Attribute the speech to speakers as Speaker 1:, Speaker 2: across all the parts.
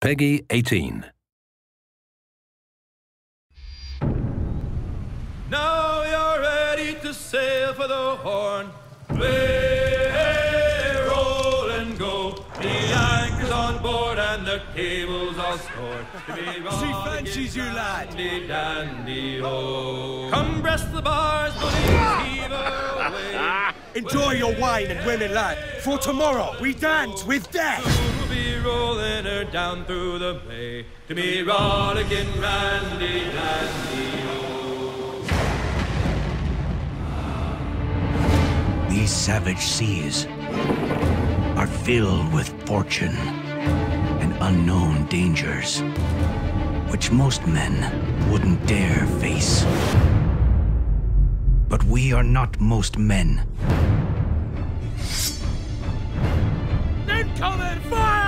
Speaker 1: Peggy 18.
Speaker 2: Now you're ready to sail for the horn. Play, roll, and go. The anchor's on board and the cable's are stored.
Speaker 3: She fancies you, lad.
Speaker 2: Dandy, dandy, ho. Come breast the bars, bullies, heave.
Speaker 3: Enjoy your wine and women, lad, for tomorrow we dance with death.
Speaker 2: Down through the bay to be rollicking randy, dandy, ho.
Speaker 4: These savage seas are filled with fortune and unknown dangers, which most men wouldn't dare face. But we are not most men.
Speaker 3: Incoming fire!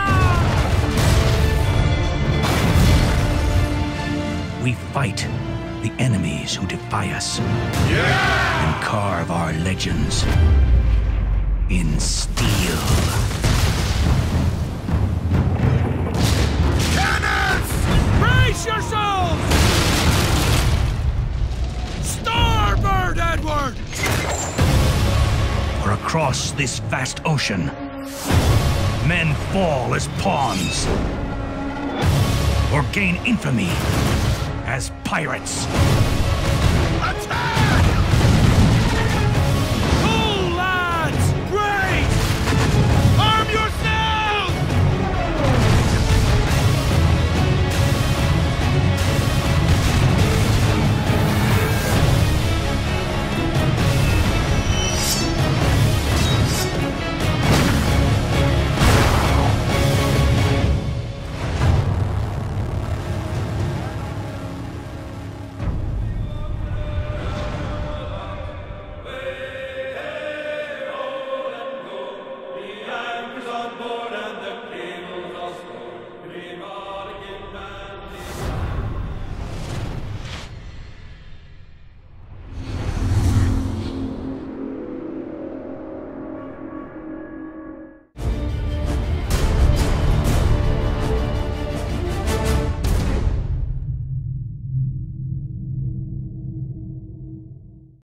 Speaker 4: We fight the enemies who defy us. And carve our legends in steel. Cannons!
Speaker 3: Brace yourselves! Starboard, Edward!
Speaker 4: For across this vast ocean, men fall as pawns or gain infamy as pirates. Attack!